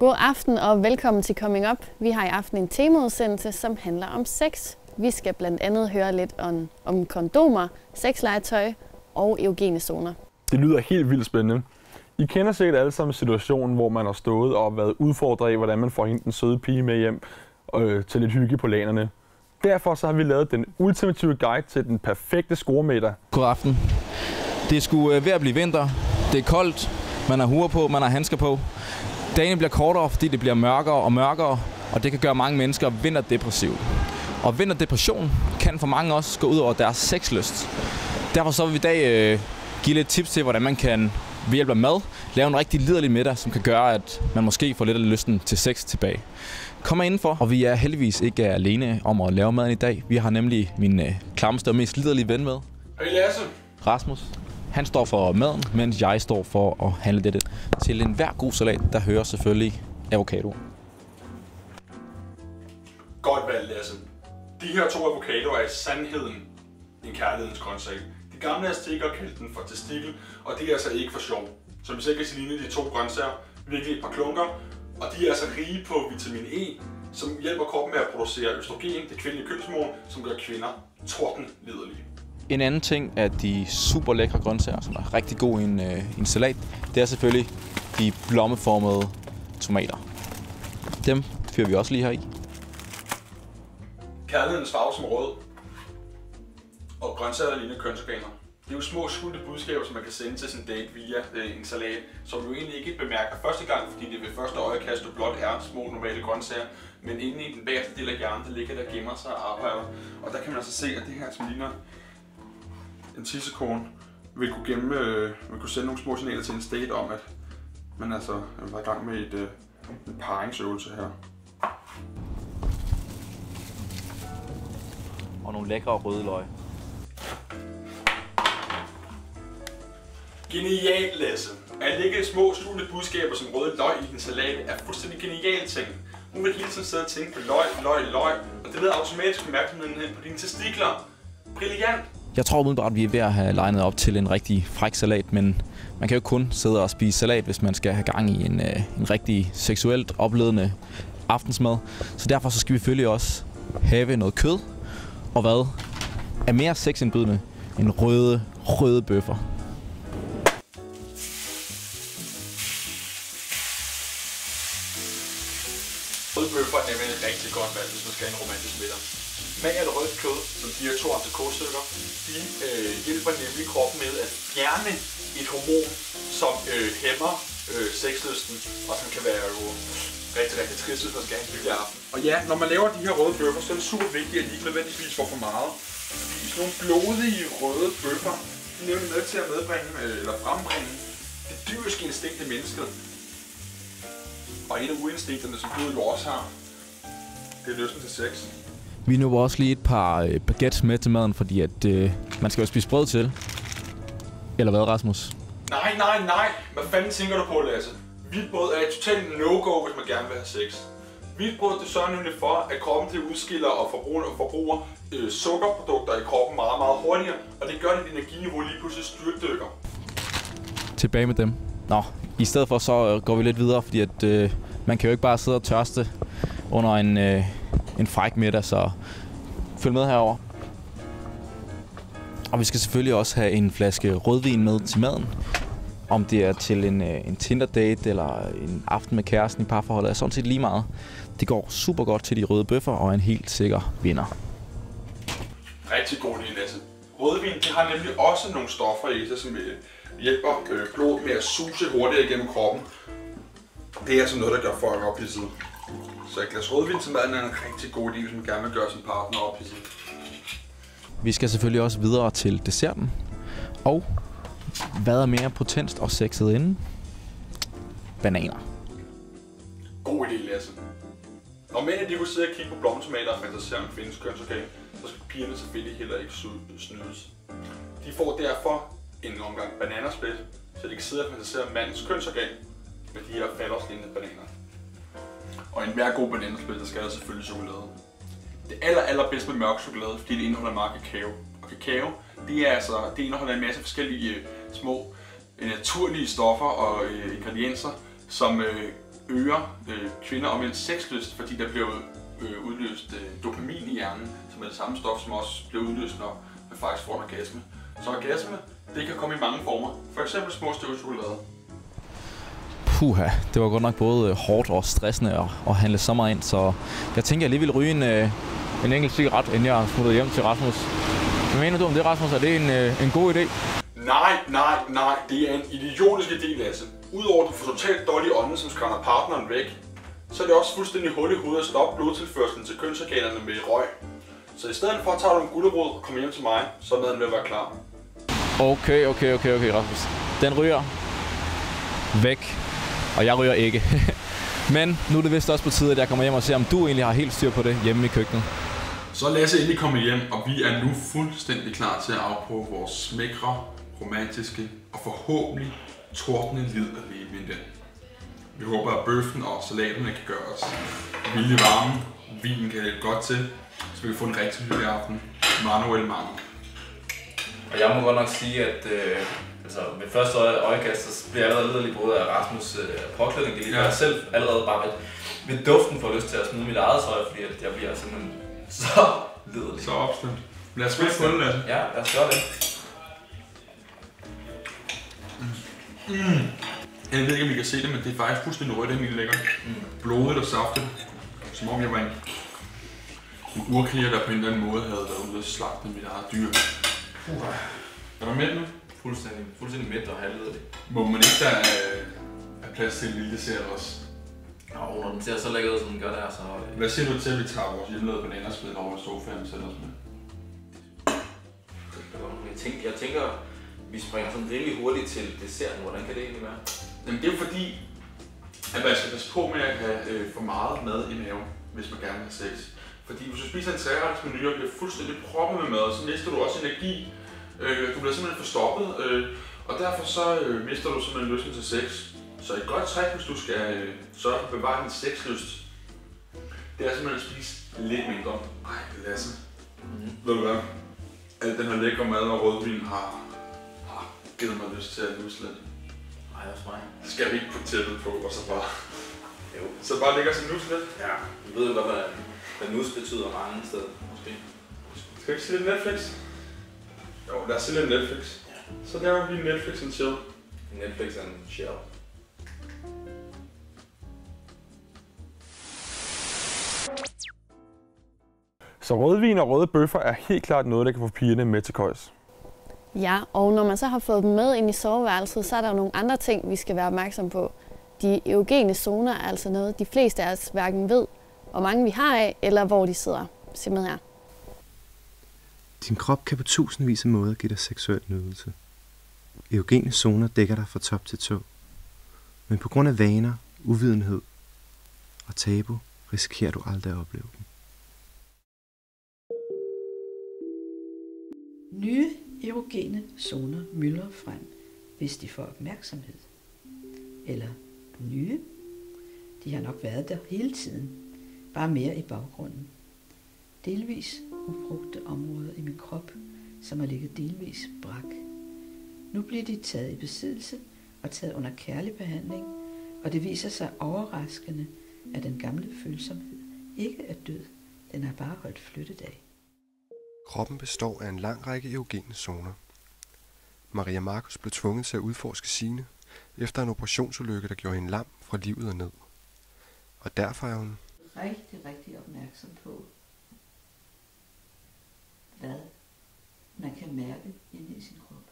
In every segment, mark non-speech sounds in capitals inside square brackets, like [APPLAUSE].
God aften og velkommen til Coming Up. Vi har i aften en temaudsendelse, som handler om sex. Vi skal blandt andet høre lidt om, om kondomer, sexlegetøj og eugene zoner. Det lyder helt vildt spændende. I kender sikkert alle sammen situationen, hvor man har stået og været udfordret af, hvordan man får hende den søde pige med hjem øh, til lidt hygge på lanerne. Derfor så har vi lavet den ultimative guide til den perfekte scoremætter. God aften. Det er sgu øh, ved at blive vinter. Det er koldt. Man har huer på, man har handsker på. Dagen bliver kortere, fordi det bliver mørkere og mørkere, og det kan gøre mange mennesker vinterdepressive. Og vinterdepression kan for mange også gå ud over deres sexlyst. Derfor så vil vi i dag øh, give lidt tips til, hvordan man kan ved hjælp af mad lave en rigtig liderlig middag, som kan gøre, at man måske får lidt af lysten til sex tilbage. Kom indenfor, og vi er heldigvis ikke alene om at lave maden i dag. Vi har nemlig min øh, klammeste og mest liderlige ven med, Hej Lasse! Rasmus. Han står for maden, mens jeg står for at handle det. Til enhver god salat, der hører selvfølgelig avocado. Godt valg, Lasse. De her to avocadoer er i sandheden en kærlighedens grøntsag. De gamle astikker kaldte den for testikel, og det er altså ikke for sjov. Som I sikkert kan ligne de to grøntsager, virkelig et par klunker, og de er altså rige på vitamin E, som hjælper kroppen med at producere østrogen, det kvindelige kønshormon, som gør kvinder torden liderlige. En anden ting er de super lækre grøntsager, som er rigtig god i en, øh, en salat, det er selvfølgelig de blommeformede tomater. Dem fyrer vi også lige her i. Kærlighedens farve som rød, og grøntsager lignende kønsorganer. Det er jo små skjulte budskaber, som man kan sende til sin date via øh, en salat, som du egentlig ikke bemærker første gang, fordi det ved første øjekast du blot er små normale grøntsager. Men inde i den bagerste del af hjernen, der ligger der gemmer sig og arbejder. Og der kan man altså se, at det her, som ligner en tissekorn, vil kunne, gemme, øh, vil kunne sende nogle små signaler til en state om, at man altså er i gang med et, øh, en paringsøvelse her. Og nogle lækre røde løg. Genialt, Lasse. At lægge små skjulte budskaber som røde løg i din salat er fuldstændig genialt ting. Hun vil hele tiden sidde og tænke på løg, løg, løg, og det leder automatisk opmærksomheden hen på dine testikler. Brilliant! Jeg tror umiddelbart, at vi er ved at have legnet op til en rigtig fræk salat, men man kan jo kun sidde og spise salat, hvis man skal have gang i en, øh, en rigtig seksuelt opledende aftensmad. Så derfor så skal vi selvfølgelig også have noget kød, og hvad er mere sexindbydende end røde, røde bøffer. Rødbøffer er nemlig et rigtig godt valg, hvis man skal have en romantisk middag. Smag af det rødt kød, som de her to entrecôte-stykker, de øh, hjælper nemlig kroppen med at fjerne et hormon, som øh, hæmmer øh, sexlysten, og som kan være jo rigtig, rigtig trist, hvis man skal have en aften. Og ja, når man laver de her røde bøffer, så er det super vigtigt, at de ikke nødvendigvis får for meget. Fordi sådan nogle blodige røde bøffer, de er nemlig med til at medbringe, øh, eller frembringe det dyriske instinkt i mennesket. Og en af uinstinkterne, som du jo også har, det er lysten til sex. Vi nu også lige et par øh, baguettes med til maden, fordi at, øh, man skal jo spise brød til. Eller hvad, Rasmus? Nej, nej, nej. Hvad fanden tænker du på, Lasse? Hvidbrød er et totalt no-go, hvis man gerne vil have sex. Hvidbrød det sørger nemlig for, at kroppen det udskiller og forbruger, og forbruger øh, sukkerprodukter i kroppen meget, meget hurtigere. Og det gør, at dit energiniveau lige pludselig styrtdykker. Tilbage med dem. Nå, i stedet for så øh, går vi lidt videre, fordi at, øh, man kan jo ikke bare sidde og tørste under en, øh, en fræk middag, så følg med herover. Og vi skal selvfølgelig også have en flaske rødvin med til maden. Om det er til en, øh, en Tinder-date eller en aften med kæresten i parforholdet, er sådan set lige meget. Det går super godt til de røde bøffer og er en helt sikker vinder. Rigtig god lille Lasse. Rødvin det har nemlig også nogle stoffer i sig, som øh, hjælper øh, blodet med at suse hurtigere igennem kroppen. Det er altså noget, der gør folk ophidset. Så et glas rødvin til maden er en rigtig god idé, hvis man gerne vil gøre sin partner ophidset. Vi skal selvfølgelig også videre til desserten. Og hvad er mere potenst og sexet inden? Bananer. God idé, Lasse. Når mændene de kunne sidde og kigge på blommetomater og fantasere om kvindens kønsorgan, så skal pigerne selvfølgelig heller ikke snydes. De får derfor en omgang bananasplit, så de kan sidde og fantasere om mandens kønsorgan med de her falderslignende bananer. Og en hver god bananasplit, der skal der selvfølgelig chokolade. Det aller, aller bedste med mørk chokolade, fordi det indeholder meget kakao. Og kakao, det, er altså, det indeholder en masse forskellige øh, små øh, naturlige stoffer og øh, ingredienser, som øh, øger øh, kvinder og mænds sexlyst, fordi der bliver øh, udløst øh, dopamin i hjernen, som er det samme stof, som også bliver udløst, når man faktisk får en orgasme. Så orgasme, det kan komme i mange former. For eksempel små stykker chokolade. Puha, det var godt nok både øh, hårdt og stressende at, at handle så meget ind, så jeg tænker, jeg lige vil ryge en, øh, en enkelt cigaret, inden jeg smutter hjem til Rasmus. Hvad mener du om det, Rasmus? Er det en, øh, en god idé? Nej, nej, nej. Det er en idiotisk idé, Lasse. Udover at du får totalt dårlig ånde, som skrænder partneren væk, så er det også fuldstændig hul i hovedet at stoppe blodtilførselen til kønsorganerne med røg. Så i stedet for at tage du en gulderod og komme hjem til mig, så er maden ved at være klar. Okay, okay, okay, okay, Rasmus. Den ryger væk, og jeg ryger ikke. [LAUGHS] Men nu er det vist også på tide, at jeg kommer hjem og ser, om du egentlig har helt styr på det hjemme i køkkenet. Så er Lasse endelig kommet hjem, og vi er nu fuldstændig klar til at afprøve vores smækre, romantiske og forhåbentlig tordne liderlige den. Vi håber, at bøffen og salaterne kan gøre os vilde varme. Vinen kan hjælpe godt til, så vi kan få en rigtig hyggelig aften. Manuel Mange. Og jeg må godt nok sige, at øh, altså, ved første øje, øjekast, så bliver jeg allerede liderlig både af Rasmus øh, påklædning. Det er lige ja. Jeg selv allerede bare ved, ved duften får lyst til at smide mit eget tøj, fordi at jeg bliver simpelthen så liderlig. Så opstemt. Lad os smage på den, Lasse. Ja, lad os gøre det. Jeg ved ikke, om I kan se det, men det er faktisk fuldstændig rødt, det er lækkert. Mm. Blodigt og saftigt. Som om jeg var en, en urkriger, der på en eller anden måde havde været ude og slagte mit eget dyr. Er du med nu? Fuldstændig, fuldstændig midt og halvliderlig. Må man ikke, der er, er plads til en lille dessert også? Og når den ser så lækker ud, som den gør der, så... øh, Hvad siger du til, at vi tager vores hjemmelavede bananaspil over i sofaen og sætter os med? Jeg tænker, jeg tænker, vi springer sådan rimelig hurtigt til desserten. Hvordan kan det egentlig være? Jamen det er fordi, at man skal passe på med at have øh, for meget mad i maven, hvis man gerne vil have sex. Fordi hvis du spiser en særretsmenu og bliver fuldstændig proppet med mad, så mister du også energi. Øh, du bliver simpelthen forstoppet, øh, og derfor så øh, mister du simpelthen lysten til sex. Så et godt trick, hvis du skal øh, sørge for at bevare din sexlyst, det er simpelthen at spise lidt mindre. Ej, Lasse. Mm-hmm. Ved du hvad? Al den her lækre mad og rødvin har, har givet mig lyst til at nuse lidt. Ej, også mig. Skal vi ikke på tæppet på, og så bare, Jo. så bare ligge os og nuse lidt? Ja. Du ved jo godt, hvad, hvad nus betyder mange steder, måske. Skal vi ikke se lidt Netflix? Jo, lad os se lidt Netflix. Ja. Så laver vi Netflix and chill. Netflix and chill. Så rødvin og røde bøffer er helt klart noget, der kan få pigerne med til køjs. Ja, og når man så har fået dem med ind i soveværelset, så er der jo nogle andre ting, vi skal være opmærksom på. De eugene zoner er altså noget, de fleste af os hverken ved, hvor mange vi har af, eller hvor de sidder. Se med her. Din krop kan på tusindvis af måder give dig seksuel nydelse. Eugene zoner dækker dig fra top til tå. Men på grund af vaner, uvidenhed og tabu, risikerer du aldrig at opleve dem. Nye erogene zoner mylder frem, hvis de får opmærksomhed. Eller nye. De har nok været der hele tiden, bare mere i baggrunden. Delvis ubrugte områder i min krop, som har ligget delvis brak. Nu bliver de taget i besiddelse og taget under kærlig behandling, og det viser sig overraskende, at den gamle følsomhed ikke er død. Den har bare holdt flyttedag. Kroppen består af en lang række erogene zoner. Maria Markus blev tvunget til at udforske sine, efter en operationsulykke, der gjorde hende lam fra livet og ned. Og derfor er hun rigtig, rigtig opmærksom på, hvad man kan mærke inde i sin krop.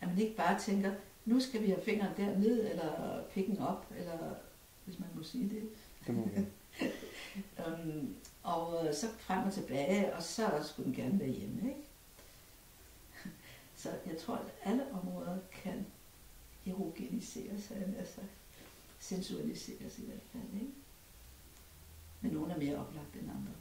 At man ikke bare tænker, nu skal vi have fingeren derned, eller pikken op, eller hvis man må sige det. Det må um, [LAUGHS] og øh, så frem og tilbage, og så skulle den gerne være hjemme, ikke? [LAUGHS] Så jeg tror, at alle områder kan erogeniseres, altså sensualiseres i hvert fald, ikke? Men nogle er mere oplagt end andre.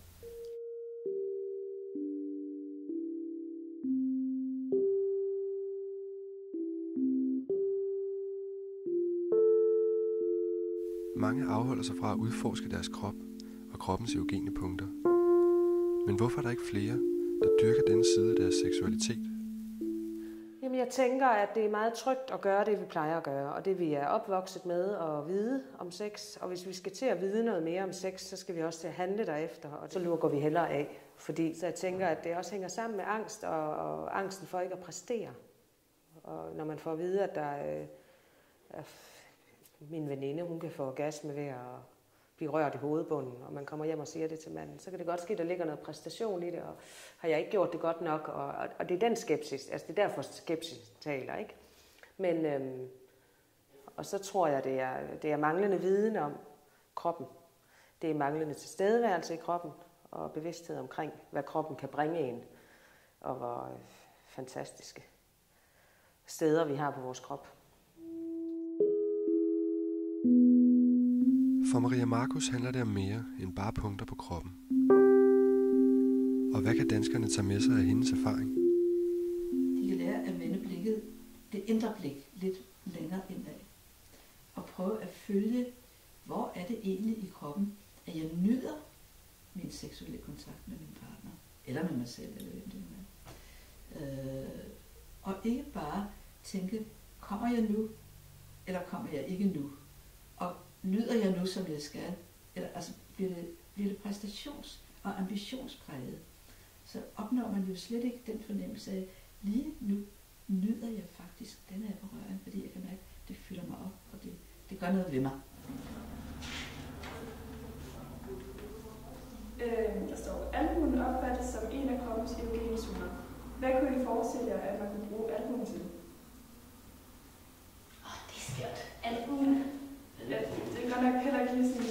Mange afholder sig fra at udforske deres krop og kroppens erogene punkter. Men hvorfor er der ikke flere, der dyrker denne side af deres seksualitet? Jamen jeg tænker, at det er meget trygt at gøre det, vi plejer at gøre, og det vi er opvokset med at vide om sex. Og hvis vi skal til at vide noget mere om sex, så skal vi også til at handle derefter, og så lukker vi hellere af. Fordi så jeg tænker, at det også hænger sammen med angst, og, og angsten for ikke at præstere. Og når man får at vide, at der øh, er min veninde, hun kan få orgasme ved at blive rørt i hovedbunden, og man kommer hjem og siger det til manden, så kan det godt ske, at der ligger noget præstation i det, og har jeg ikke gjort det godt nok, og, og det er den skepsis, altså det er derfor skepsis taler, ikke? Men, øhm, og så tror jeg, det er, det er manglende viden om kroppen. Det er manglende tilstedeværelse i kroppen, og bevidsthed omkring, hvad kroppen kan bringe en, og hvor øh, fantastiske steder vi har på vores krop. For Maria Markus handler det om mere end bare punkter på kroppen. Og hvad kan danskerne tage med sig af hendes erfaring? De kan lære at vende blikket, det indre blik, lidt længere indad. Og prøve at følge, hvor er det egentlig i kroppen, at jeg nyder min seksuelle kontakt med min partner, eller med mig selv, eller hvem det er. Øh, og ikke bare tænke, kommer jeg nu, eller kommer jeg ikke nu? Og lyder jeg nu, som jeg skal? Eller altså, bliver det, bliver det præstations- og ambitionspræget? Så opnår man jo slet ikke den fornemmelse af, lige nu nyder jeg faktisk den her berøring, fordi jeg kan mærke, at det fylder mig op, og det, det gør noget ved mig. Øh, der står, albuen opfattes som en af kroppens erogene zoner. Hvad kunne I forestille jer, at man kunne bruge albuen til? Åh, oh, det er skørt. Albuen. Ja, det er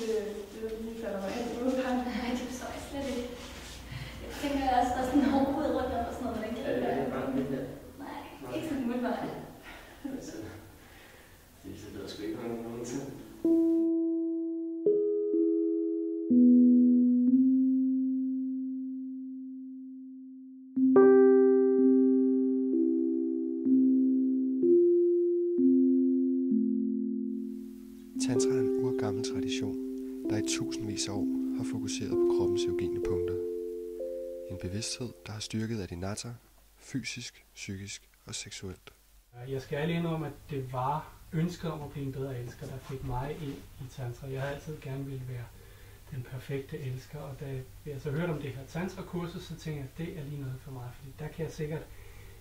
styrket fysisk, psykisk og seksuelt. Jeg skal alene indrømme, at det var ønsket om at blive en bedre elsker, der fik mig ind i tantra. Jeg har altid gerne ville være den perfekte elsker, og da jeg så hørte om det her tantra-kursus, så tænkte jeg, at det er lige noget for mig, fordi der kan jeg sikkert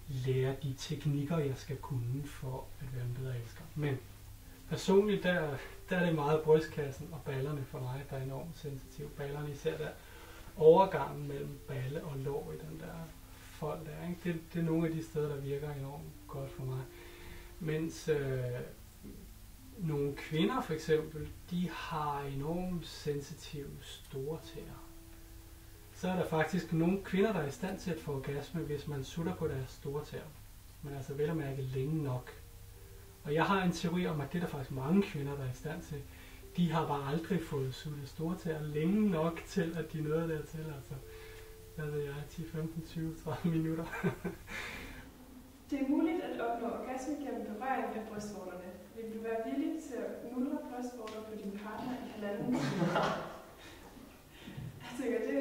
lære de teknikker, jeg skal kunne for at være en bedre elsker. Men personligt, der, der er det meget brystkassen og ballerne for mig, der er enormt sensitive. Ballerne især der overgangen mellem balle og lår i den der folk der. Ikke? Det, det er nogle af de steder, der virker enormt godt for mig. Mens øh, nogle kvinder for eksempel, de har enormt sensitive store tæer. Så er der faktisk nogle kvinder, der er i stand til at få orgasme, hvis man sutter på deres store tæer. Men altså vel at mærke længe nok. Og jeg har en teori om, at det er der faktisk mange kvinder, der er i stand til. De har bare aldrig fået suttet store tæer længe nok til, at de nåede dertil. Altså, hvad ved jeg, 10, 15, 20, 30 minutter. Det er muligt at opnå orgasme gennem berøring af brystvorterne. Vil du være villig til at nulle brystvorter på din partner i halvanden? [LAUGHS] Jeg tænker, det,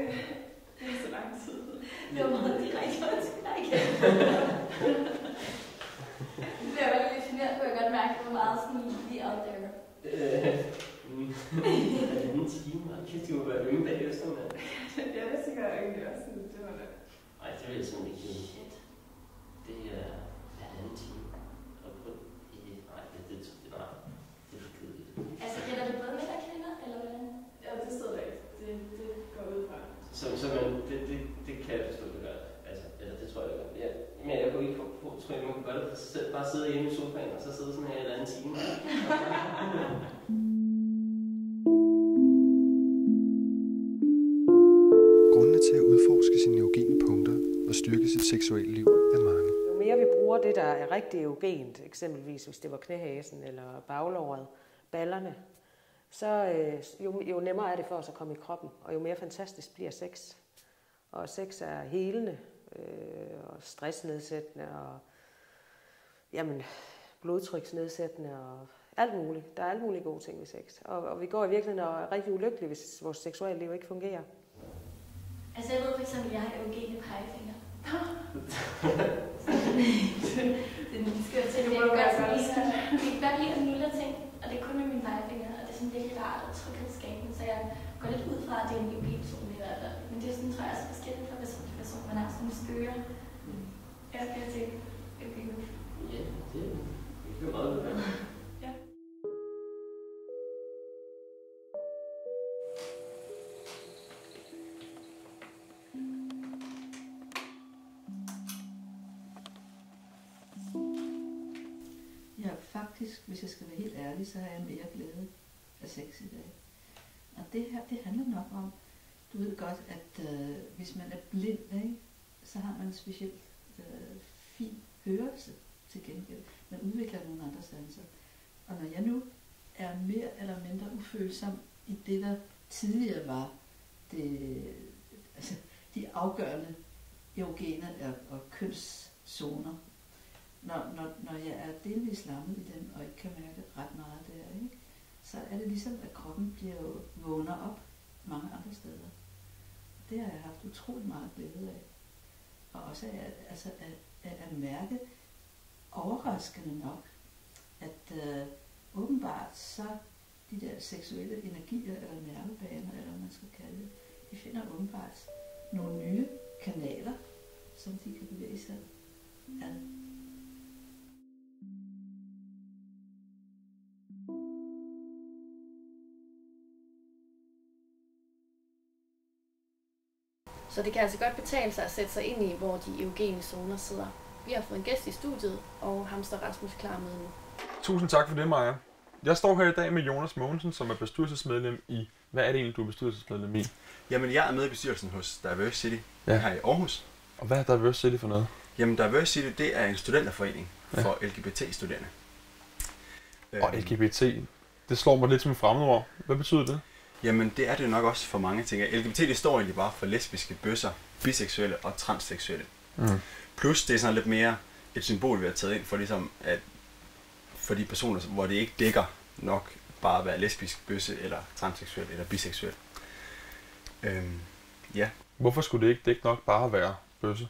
det er så lang tid. Det var meget direkte. Nej, igen. [LAUGHS] Det bliver jeg lidt generet, kunne jeg godt mærke, var meget sådan lige out there. Øh, mm, [LAUGHS] halvanden time, og kæft, de må være ømme bagefter, mand. ja, det tænker jeg egentlig også. sådan, Det var det. Ej, det vil er rigtig eksempelvis hvis det var knæhæsen eller baglåret, ballerne, så øh, jo, jo nemmere er det for os at komme i kroppen, og jo mere fantastisk bliver sex. Og sex er helende øh, og stressnedsættende og jamen, blodtryksnedsættende og alt muligt. Der er alt muligt gode ting ved sex. Og, og vi går i virkeligheden og er rigtig ulykkelige, hvis vores seksuelle liv ikke fungerer. Altså, jeg ved for eksempel, at jeg har eugene pegefinger det er en skør ting. Jeg kan godt sådan lide, jeg kan godt lide at nulle ting, og det er kun med mine pegefinger, og det er sådan virkelig rart og tryghedsskabende, så jeg går lidt ud fra, at det er en mobilzone eller, eller men det er sådan, tror jeg, også forskelligt fra person til person. Man er sådan skøre. Jeg skal til. Okay. Ja, det det er meget så har jeg mere glæde af sex i dag. Og det her, det handler nok om, du ved godt, at øh, hvis man er blind, ikke, så har man en speciel øh, fin hørelse til gengæld. Man udvikler nogle andre sanser. Og når jeg nu er mere eller mindre ufølsom i det, der tidligere var det, altså, de afgørende erogene og, og kønszoner, når, når, når jeg er delvis lammet i den, og ikke kan mærke ret meget der, ikke? så er det ligesom, at kroppen bliver jo vågner op mange andre steder. Det har jeg haft utrolig meget glæde af. Og også at, altså at, at, at mærke overraskende nok, at øh, åbenbart så de der seksuelle energier, eller nervebaner, eller hvad man skal kalde det, de finder åbenbart nogle nye kanaler, som de kan bevæge sig ad. Så det kan altså godt betale sig at sætte sig ind i, hvor de eugene zoner sidder. Vi har fået en gæst i studiet, og ham står Rasmus klar med nu. Tusind tak for det, Maja. Jeg står her i dag med Jonas Mogensen, som er bestyrelsesmedlem i... Hvad er det egentlig, du er bestyrelsesmedlem i? Jamen, jeg er med i bestyrelsen hos Diverse City Ja. her i Aarhus. Og hvad er Diverse City for noget? Jamen, Diverse City, det er en studenterforening Ja. for LGBT-studerende. Og LGBT, det slår mig lidt som et fremmedord. Hvad betyder det? Jamen, det er det nok også for mange ting. LGBT, det står egentlig bare for lesbiske, bøsser, biseksuelle og transseksuelle. Mm. Plus, det er sådan lidt mere et symbol, vi har taget ind for ligesom, at for de personer, hvor det ikke dækker nok bare at være lesbisk, bøsse eller transseksuel eller biseksuel. Øhm, ja. Hvorfor skulle det ikke dække nok bare at være bøsse?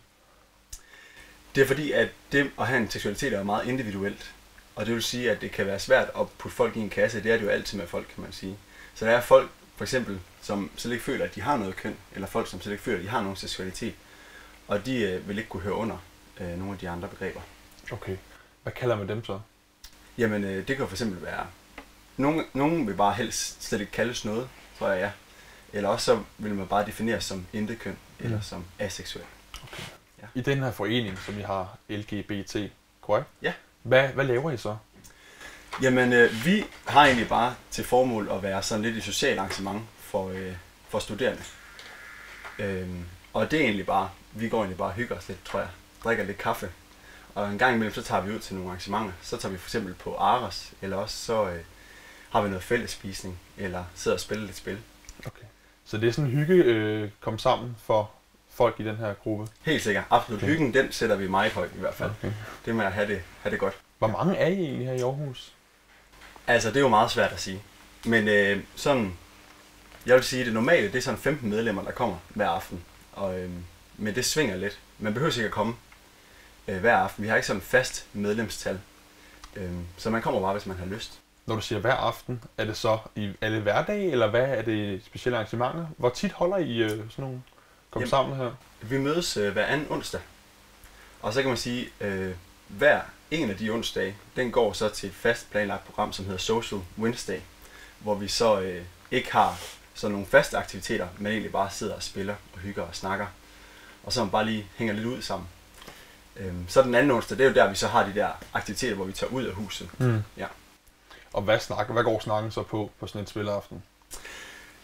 Det er fordi, at det at have en seksualitet er meget individuelt. Og det vil sige, at det kan være svært at putte folk i en kasse. Det er det jo altid med folk, kan man sige. Så der er folk, for eksempel, som slet ikke føler, at de har noget køn, eller folk, som slet ikke føler, at de har nogen seksualitet. Og de øh, vil ikke kunne høre under øh, nogle af de andre begreber. Okay. Hvad kalder man dem så? Jamen, øh, det kan jo for eksempel være... Nogle, nogen vil bare helst slet ikke kaldes noget, tror jeg, ja. Eller også så vil man bare defineres som intet køn, eller Mm. som aseksuel. I den her forening, som I har LGBT, korrekt? Ja. Hvad, hvad laver I så? Jamen, øh, vi har egentlig bare til formål at være sådan lidt et socialt arrangement for, øh, for studerende. Øhm, og det er egentlig bare, vi går egentlig bare og hygger os lidt, tror jeg. Drikker lidt kaffe. Og en gang imellem, så tager vi ud til nogle arrangementer. Så tager vi for eksempel på Aros, eller også så øh, har vi noget fællesspisning, eller sidder og spiller lidt spil. Så det er sådan en hygge øh, kom sammen for folk i den her gruppe? Helt sikkert. Absolut. Okay. Hyggen, den sætter vi meget højt i hvert fald. Okay. Det med at have det, have det godt. Hvor mange er I egentlig her i Aarhus? Altså, det er jo meget svært at sige. Men øh, sådan, jeg vil sige, det normale, det er sådan 15 medlemmer, der kommer hver aften. Og, øh, men det svinger lidt. Man behøver ikke at komme øh, hver aften. Vi har ikke sådan fast medlemstal. Øh, så man kommer bare, hvis man har lyst. Når du siger hver aften, er det så i alle hverdage, eller hvad er det specielle arrangementer? Hvor tit holder I øh, sådan nogle kom Jamen, sammen her? Vi mødes øh, hver anden onsdag. Og så kan man sige, øh, hver en af de onsdage, den går så til et fast planlagt program, som hedder Social Wednesday, hvor vi så øh, ikke har sådan nogle faste aktiviteter, men egentlig bare sidder og spiller og hygger og snakker. Og så man bare lige hænger lidt ud sammen. Øhm, så den anden onsdag, det er jo der, vi så har de der aktiviteter, hvor vi tager ud af huset. Mm. Ja. Og hvad, snakker, hvad går snakken så på på sådan en spilleaften?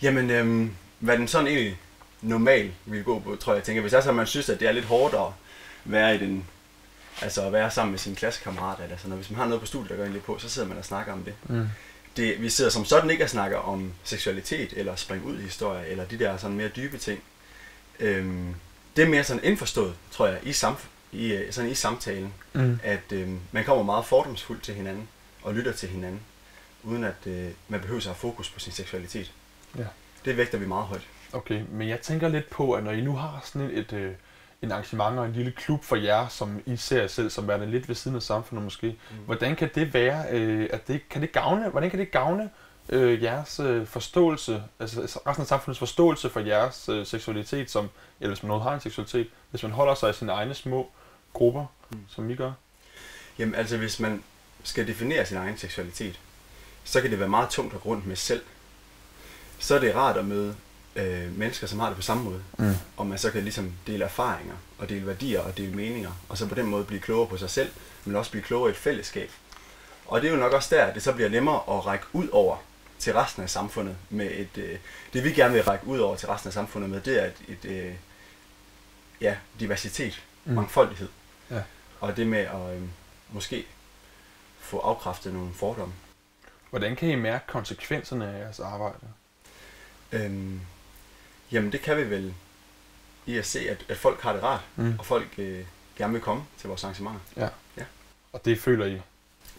Jamen, øhm, hvad den sådan egentlig normal vil gå på, tror jeg, jeg tænker, hvis er så, man synes, at det er lidt hårdt at være i den, altså at være sammen med sine klassekammerater, eller sådan noget. Hvis man har noget på studiet, der går ind lidt på, så sidder man og snakker om det. Mm. det. Vi sidder som sådan ikke og snakker om seksualitet, eller spring ud i historie, eller de der sådan mere dybe ting. Øhm, det er mere sådan indforstået, tror jeg, i, samf- i, øh, sådan i samtalen, Mm. at øhm, man kommer meget fordomsfuldt til hinanden, og lytter til hinanden, uden at øh, man behøver at have fokus på sin seksualitet. Ja. Det vægter vi meget højt. Okay, men jeg tænker lidt på, at når I nu har sådan et, et, øh, en arrangement og en lille klub for jer, som I ser jer selv som værende lidt ved siden af samfundet måske. Mm. Hvordan kan det være, øh, at det, kan det gavne, hvordan kan det gavne øh, jeres øh, forståelse, altså altså resten af samfundets forståelse for jeres øh, seksualitet, som, eller hvis man noget har en seksualitet, hvis man holder sig i sine egne små grupper, mm. som I gør? Jamen altså, hvis man skal definere sin egen seksualitet, så kan det være meget tungt at gå rundt med selv. Så er det rart at møde øh, mennesker, som har det på samme måde. Mm. Og man så kan ligesom dele erfaringer, og dele værdier, og dele meninger, og så på den måde blive klogere på sig selv, men også blive klogere i et fællesskab. Og det er jo nok også der, at det så bliver nemmere at række ud over til resten af samfundet med et... Øh, det vi gerne vil række ud over til resten af samfundet med, det er et, et øh, ja, diversitet, Mm. mangfoldighed. Ja. Og det med at øh, måske få afkræftet nogle fordomme. Hvordan kan I mærke konsekvenserne af jeres arbejde? Øhm, jamen det kan vi vel i at se, at, at folk har det rart, Mm. og folk øh, gerne vil komme til vores arrangementer. Ja. ja. Og det føler I?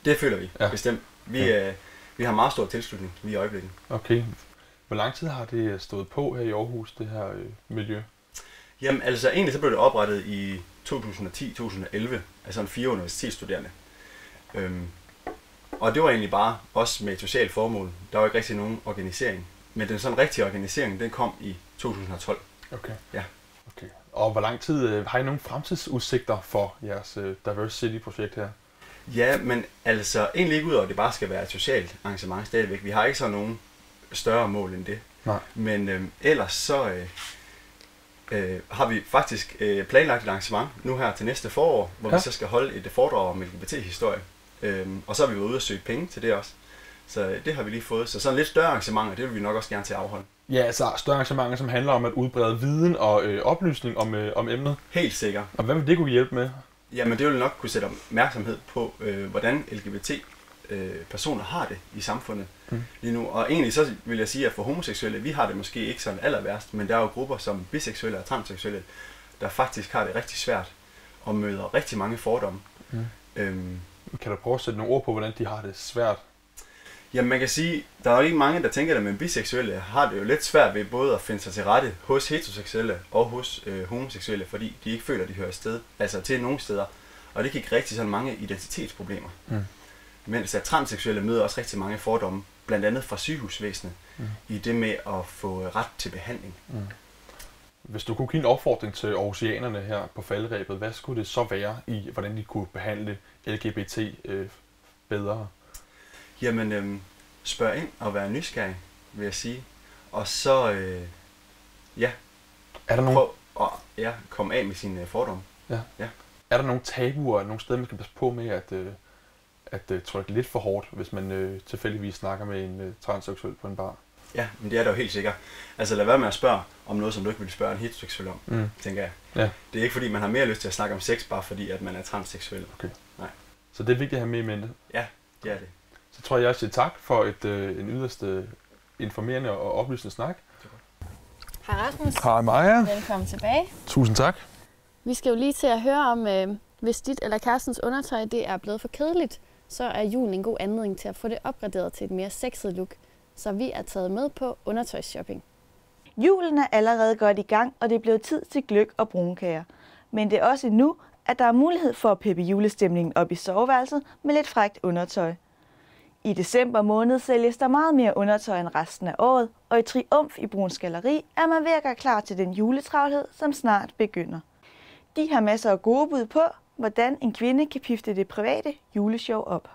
Det føler vi, Ja. bestemt. Vi, Ja. øh, vi har meget stor tilslutning lige i øjeblikket. Okay. Hvor lang tid har det stået på her i Aarhus, det her øh, miljø? Jamen altså egentlig så blev det oprettet i 2010-2011 af sådan fire universitetsstuderende. Øhm, og det var egentlig bare også med et socialt formål. Der var ikke rigtig nogen organisering. Men den sådan rigtige organisering, den kom i 2012. Okay. Ja. Okay. Og hvor lang tid øh, har I nogle fremtidsudsigter for jeres øh, Diverse City-projekt her? Ja, men altså egentlig ikke ud over, at det bare skal være et socialt arrangement stadigvæk. Vi har ikke så nogen større mål end det. Nej. Men øh, ellers så øh, øh, har vi faktisk øh, planlagt et arrangement nu her til næste forår, hvor Ja. vi så skal holde et foredrag om LGBT-historie. Øh, og så har vi været ude og søge penge til det også. Så øh, det har vi lige fået. Så sådan lidt større arrangementer, det vil vi nok også gerne til at afholde. Ja, altså større arrangementer, som handler om at udbrede viden og øh, oplysning om, øh, om emnet. Helt sikkert. Og hvad vil det kunne hjælpe med? Jamen det vil nok kunne sætte opmærksomhed på, øh, hvordan LGBT øh, personer har det i samfundet Mm. mm. lige nu. Og egentlig så vil jeg sige, at for homoseksuelle, vi har det måske ikke sådan aller værst, men der er jo grupper som biseksuelle og transseksuelle, der faktisk har det rigtig svært og møder rigtig mange fordomme. Mm. Øhm, Kan du prøve at sætte nogle ord på, hvordan de har det svært? Jamen man kan sige, der er jo ikke mange, der tænker det, men biseksuelle har det jo lidt svært ved både at finde sig til rette hos heteroseksuelle og hos øh, homoseksuelle, fordi de ikke føler, at de hører sted, altså til nogle steder. Og det give rigtig sådan mange identitetsproblemer. Mm. Mens at transseksuelle møder også rigtig mange fordomme, blandt andet fra sygehusvæsenet, Mm. i det med at få øh, ret til behandling. Mm. Hvis du kunne give en opfordring til Aarhusianerne her på faldrebet, hvad skulle det så være i, hvordan de kunne behandle LGBT øh, bedre? Jamen, øhm, spørg ind og vær nysgerrig, vil jeg sige. Og så, øh, ja, Er der nogle, prøv at ja, komme af med sine øh, fordomme. Ja. ja. er der nogle tabuer, nogle steder, man skal passe på med at, øh, at øh, trykke lidt for hårdt, hvis man øh, tilfældigvis snakker med en øh, transseksuel på en bar? Ja, men det er der jo helt sikkert. Altså lad være med at spørge om noget, som du ikke vil spørge en heteroseksuel om, Mm. tænker jeg. Ja. Det er ikke fordi, man har mere lyst til at snakke om sex, bare fordi, at man er transseksuel. Okay. Nej. Så det er vigtigt at have med i mente. Ja, det er det. Så tror jeg, jeg siger tak for et, øh, en yderst øh, informerende og oplysende snak. Hej Rasmus. Hej Maja. Velkommen tilbage. Tusind tak. Vi skal jo lige til at høre om, øh, hvis dit eller kærestens undertøj det er blevet for kedeligt, så er julen en god anledning til at få det opgraderet til et mere sexet look. Så vi er taget med på undertøjsshopping. Julen er allerede godt i gang, og det er blevet tid til gløk og brunkager. Men det er også nu, at der er mulighed for at peppe julestemningen op i soveværelset med lidt frækt undertøj. I december måned sælges der meget mere undertøj end resten af året, og i Triumf i Bruns Galeri er man ved at gøre klar til den juletravlhed, som snart begynder. De har masser af gode bud på, hvordan en kvinde kan pifte det private juleshow op.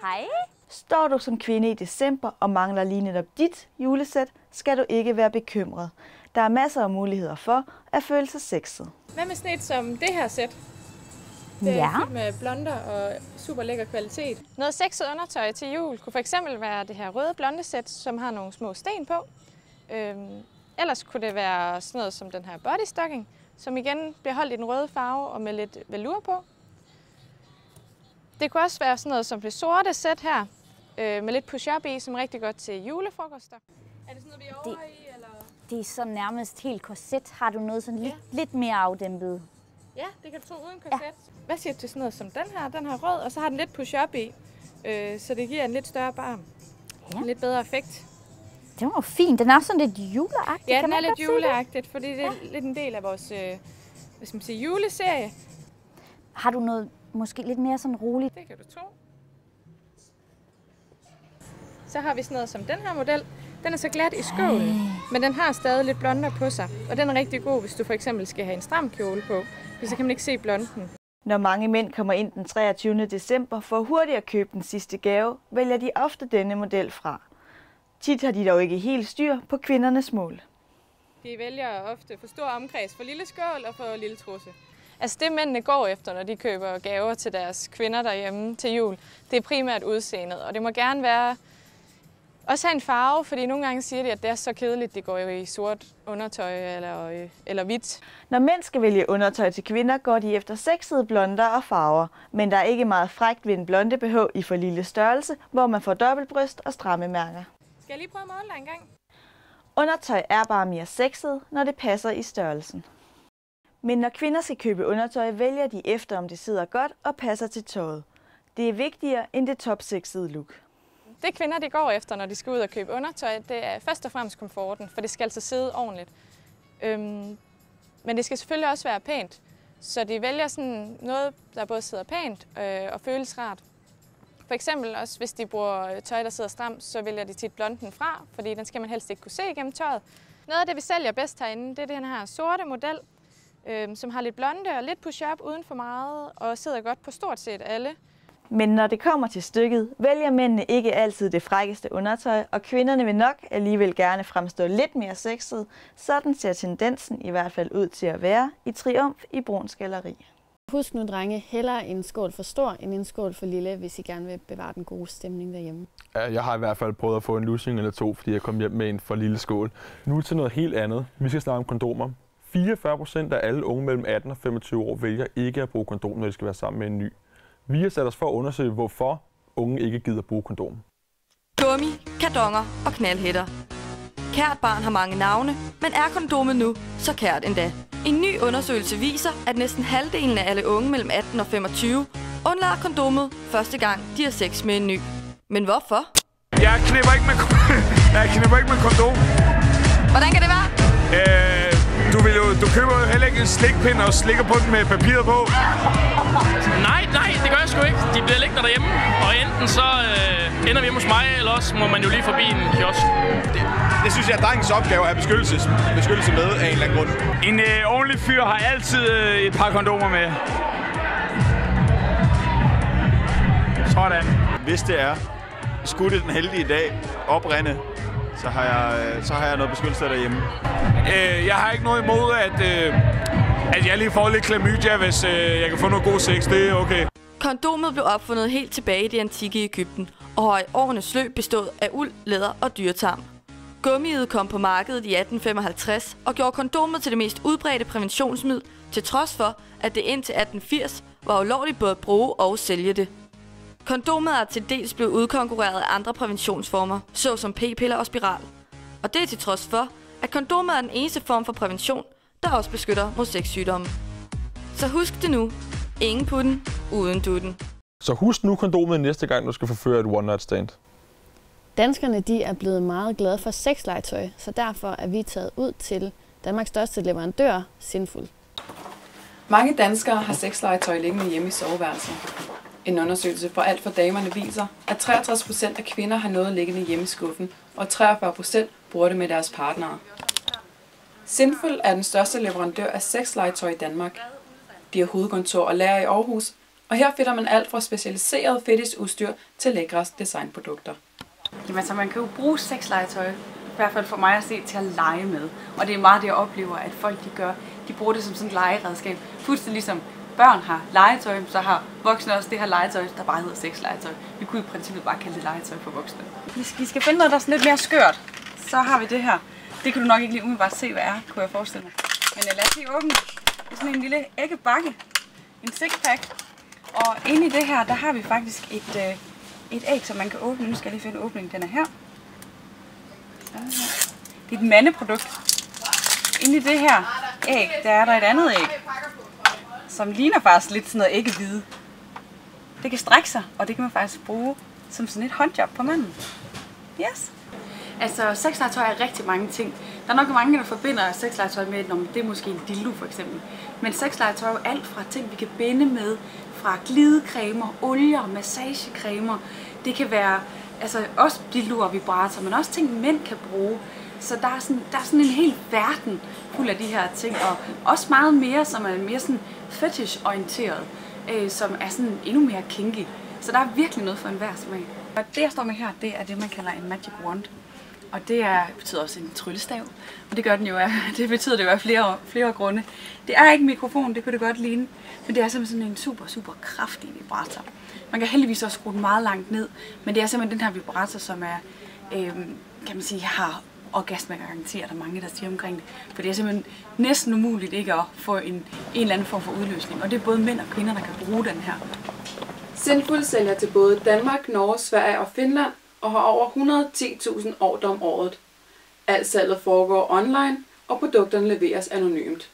Hej. Står du som kvinde i december og mangler lige netop dit julesæt, skal du ikke være bekymret. Der er masser af muligheder for at føle sig sexet. Hvad med sådan et som det her sæt? Det er Ja. fyldt med blonder og super lækker kvalitet. Noget sexet undertøj til jul kunne fx være det her røde blonde sæt, som har nogle små sten på. Øhm, ellers kunne det være sådan noget som den her bodystocking, som igen bliver holdt i den røde farve og med lidt velur på. Det kunne også være sådan noget som det sorte sæt her, øh, med lidt push-up i, som er rigtig godt til julefrokoster. Er det sådan noget, vi er over Det- i, eller? Det er så nærmest helt korset. Har du noget sådan lidt, lidt mere afdæmpet? Ja, det kan du tro uden korset. Ja. Hvad siger du til sådan noget som den her? Den har rød, og så har den lidt push-up i, øh, så det giver en lidt større barm. Ja. En lidt bedre effekt. det var jo fint. Den er sådan lidt juleagtig. Ja, kan den er lidt juleagtigt, fordi det er lidt en del af vores øh, hvad skal man sige, juleserie. Har du noget måske lidt mere sådan roligt? Det kan du tro. Så har vi sådan noget som den her model. Den er så glat i skålen, men den har stadig lidt blonder på sig. Og den er rigtig god, hvis du for eksempel skal have en stram kjole på, for så kan man ikke se blonden. Når mange mænd kommer ind den 23. december for hurtigt at købe den sidste gave, vælger de ofte denne model fra. Tit har de dog ikke helt styr på kvindernes mål. De vælger ofte for stor omkreds for lille skål og for lille trusse. Altså det mændene går efter, når de køber gaver til deres kvinder derhjemme til jul, det er primært udseendet. Og det må gerne være også have en farve, fordi nogle gange siger de, at det er så kedeligt, de går i sort undertøj eller, øh, eller hvidt. Når mænd skal vælge undertøj til kvinder, går de efter sexede blonder og farver. Men der er ikke meget frækt ved en blonde BH i for lille størrelse, hvor man får dobbeltbryst og stramme mærker. Skal jeg lige prøve at måle dig en gang? Undertøj er bare mere sexet, når det passer i størrelsen. Men når kvinder skal købe undertøj, vælger de efter, om det sidder godt og passer til tøjet. Det er vigtigere end det topsexede look. Det kvinder de går efter, når de skal ud og købe undertøj, det er først og fremmest komforten, for det skal altså sidde ordentligt. Øhm, men det skal selvfølgelig også være pænt, så de vælger sådan noget, der både sidder pænt øh, og føles rart. For eksempel også, hvis de bruger øh, tøj, der sidder stramt, så vælger de tit blonden fra, fordi den skal man helst ikke kunne se igennem tøjet. Noget af det, vi sælger bedst herinde, det er den her sorte model, øh, som har lidt blonde og lidt push-up uden for meget, og sidder godt på stort set alle. Men når det kommer til stykket, vælger mændene ikke altid det frækkeste undertøj, og kvinderne vil nok alligevel gerne fremstå lidt mere sexet. Sådan ser tendensen i hvert fald ud til at være i Triumf i Bruns Galeri. Husk nu, drenge, hellere en skål for stor end en skål for lille, hvis I gerne vil bevare den gode stemning derhjemme. Ja, Jeg har i hvert fald prøvet at få en lussing eller to, fordi jeg kom hjem med en for lille skål. Nu til noget helt andet. Vi skal snakke om kondomer. 44 procent af alle unge mellem 18 og 25 år vælger ikke at bruge kondom, når de skal være sammen med en ny. Vi har sat os for at undersøge, hvorfor unge ikke gider bruge kondom. Gummi, kardonger og knaldhætter. Kært barn har mange navne, men er kondomet nu så kært endda? En ny undersøgelse viser, at næsten halvdelen af alle unge mellem 18 og 25 undlader kondomet første gang, de har sex med en ny. Men hvorfor? Jeg knipper ikke med, [LAUGHS] jeg knipper ikke med kondom. Hvordan kan det være? Øh, du, vil jo, du køber jo heller ikke en slikpind og slikker på den med papiret på. Nej, nej, det gør jeg sgu ikke. De bliver liggende derhjemme, og enten så øh, ender vi hjemme hos mig, eller også må man jo lige forbi en kiosk. Det, det synes jeg er drengens opgave at have beskyttelse, beskyttelse med af en eller anden grund. En øh, ordentlig fyr har altid øh, et par kondomer med. Sådan. Hvis det er, skulle den heldige dag oprinde, så har jeg, øh, så har jeg noget beskyttelse derhjemme. Øh, jeg har ikke noget imod, at, øh, at jeg lige får lidt klamydia, hvis øh, jeg kan få noget god sex. Det er okay. Kondomet blev opfundet helt tilbage i det antikke Ægypten, og har i årenes løb bestået af uld, læder og dyretarm. Gummiet kom på markedet i 1855 og gjorde kondomet til det mest udbredte præventionsmiddel, til trods for, at det indtil 1880 var ulovligt både at bruge og sælge det. Kondomet er til dels blevet udkonkurreret af andre præventionsformer, såsom p-piller og spiral. Og det er til trods for, at kondomet er den eneste form for prævention, der også beskytter mod sexsygdomme. Så husk det nu. Ingen putten, uden dutten. Så husk nu kondomet næste gang, du skal forføre et one-night stand. Danskerne de er blevet meget glade for sexlegetøj, så derfor er vi taget ud til Danmarks største leverandør, Sinful. Mange danskere har sexlegetøj liggende hjemme i soveværelset. En undersøgelse fra Alt for Damerne viser, at 63 procent af kvinder har noget liggende hjemme i skuffen, og 43 procent bruger det med deres partnere. Sinful er den største leverandør af sexlegetøj i Danmark. De har hovedkontor og lærer i Aarhus, og her finder man alt fra specialiseret fetish-udstyr til lækre designprodukter. Jamen, så man kan jo bruge sexlegetøj, i hvert fald for mig at se, til at lege med. Og det er meget det, jeg oplever, at folk de gør. De bruger det som sådan et legeredskab. Fuldstændig ligesom børn har legetøj, så har voksne også det her legetøj, der bare hedder sexlegetøj. Vi kunne i princippet bare kalde det legetøj for voksne. Hvis vi skal finde noget, der er sådan lidt mere skørt, så har vi det her. Det kan du nok ikke lige umiddelbart se, hvad er, kunne jeg forestille mig. Men øh, lad os lige åbne det er sådan en lille æggebakke. En sixpack. Og inde i det her, der har vi faktisk et, øh, et æg, som man kan åbne. Nu skal jeg lige finde åbningen. Den er her. Det er et mandeprodukt. Inde i det her æg, der er der et andet æg, som ligner faktisk lidt sådan noget æggehvide. Det kan strække sig, og det kan man faktisk bruge som sådan et håndjob på manden. Yes. Altså, sexlegetøj er rigtig mange ting. Der er nok mange, der forbinder sexlegetøj med, at det er måske en dildo for eksempel. Men sexlegetøj er jo alt fra ting, vi kan binde med, fra glidecremer, olier, massagecremer. Det kan være altså, også dildoer og vibrator, men også ting, mænd kan bruge. Så der er, sådan, der er sådan en hel verden fuld af de her ting, og også meget mere, som er mere sådan fetish-orienteret, øh, som er sådan endnu mere kinky. Så der er virkelig noget for enhver smag. Og det, jeg står med her, det er det, man kalder en magic wand. Og det er, betyder også en tryllestav. Og det gør den jo af, [LAUGHS] det betyder det jo af flere, flere grunde. Det er ikke en mikrofon, det kunne det godt ligne. Men det er simpelthen sådan en super, super kraftig vibrator. Man kan heldigvis også skrue den meget langt ned. Men det er simpelthen den her vibrator, som er, øh, kan man sige, har orgasmegaranti, er der mange, der siger omkring det. For det er simpelthen næsten umuligt ikke at få en, en eller anden form for udløsning. Og det er både mænd og kvinder, der kan bruge den her. Sinful sælger til både Danmark, Norge, Sverige og Finland og har over 110.000 ordre om året. Alt salget foregår online, og produkterne leveres anonymt.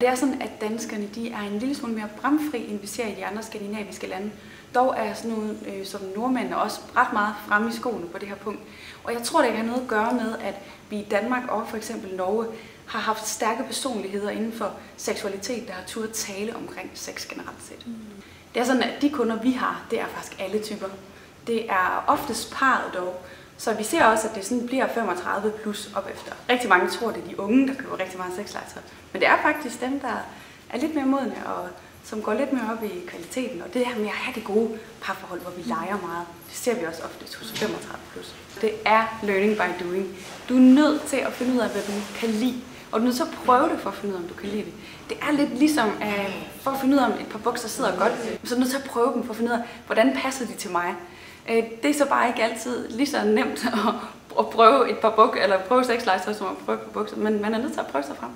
Det er sådan, at danskerne de er en lille smule mere bramfri, end vi ser i de andre skandinaviske lande. Dog er sådan nogle øh, som nordmændene også ret meget fremme i skoene på det her punkt. Og jeg tror, det har noget at gøre med, at vi i Danmark og for eksempel Norge har haft stærke personligheder inden for seksualitet, der har turde tale omkring sex generelt set. Mm. Det er sådan, at de kunder, vi har, det er faktisk alle typer. Det er oftest parret dog, så vi ser også, at det sådan bliver 35 plus op efter. Rigtig mange tror, det er de unge, der køber rigtig meget sexlegetøj. Men det er faktisk dem, der er lidt mere modne og som går lidt mere op i kvaliteten. Og det her med at have det gode parforhold, hvor vi leger meget, det ser vi også ofte hos 35 plus. Det er learning by doing. Du er nødt til at finde ud af, hvad du kan lide. Og du er nødt til at prøve det for at finde ud af, om du kan lide det. Det er lidt ligesom at for at finde ud af, om et par bukser sidder godt. Så er du nødt til at prøve dem for at finde ud af, hvordan passer de til mig. Øh, det er så bare ikke altid lige så nemt at, [LAUGHS] at prøve et par bukser, eller prøve sexlegetøj, som at prøve et par bukser. Men man er nødt til at prøve sig frem.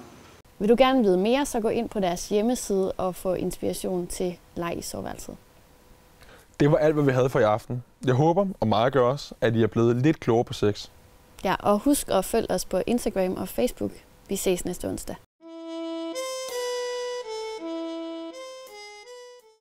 Vil du gerne vide mere, så gå ind på deres hjemmeside og få inspiration til leg i soveværelset. Det var alt, hvad vi havde for i aften. Jeg håber, og meget gør også, at I er blevet lidt klogere på sex. Ja, og husk at følge os på Instagram og Facebook. Vi ses næste onsdag.